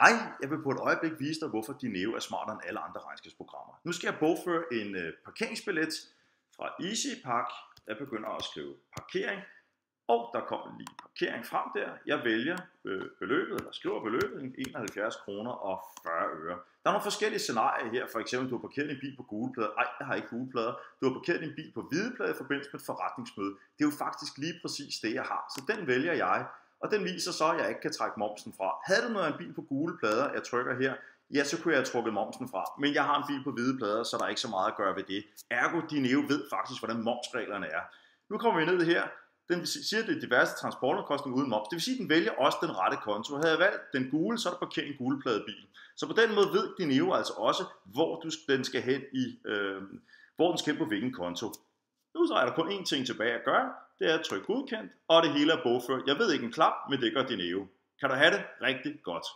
Hej, jeg vil på et øjeblik vise dig, hvorfor Dineo er smartere end alle andre regnskabsprogrammer. Nu skal jeg bogføre en øh, parkeringsbillet fra EasyPark. Jeg begynder at skrive parkering, og der kommer lige parkering frem der. Jeg vælger øh, beløbet, eller skriver beløbet, 71 kroner og 40 øre. Der er nogle forskellige scenarier her. For eksempel, du har parkeret din bil på gule plader. Ej, jeg har ikke gule plader. Du har parkeret din bil på hvide plader i forbindelse med et forretningsmøde. Det er jo faktisk lige præcis det, jeg har. Så den vælger jeg og den viser så, at jeg ikke kan trække momsen fra. Havde du noget af en bil på gule plader, jeg trykker her, ja, så kunne jeg have trukket momsen fra. Men jeg har en bil på hvide plader, så der er ikke så meget at gøre ved det. Ergo, Dineo ved faktisk, hvordan momsreglerne er. Nu kommer vi ned her. Den siger, at det er diverse transportomkostninger uden moms. Det vil sige, at den vælger også den rette konto. Havde jeg valgt den gule, så er der parkeret en gulpladebil. Så på den måde ved Dineo altså også, hvor du, den skal hen i, øh, hvor den skal hen på hvilken konto. Nu så er der kun én ting tilbage at gøre, det er at trykke godkendt, og det hele er bogført. Jeg ved ikke en klap, men det gør Dineo. Kan du have det rigtig godt.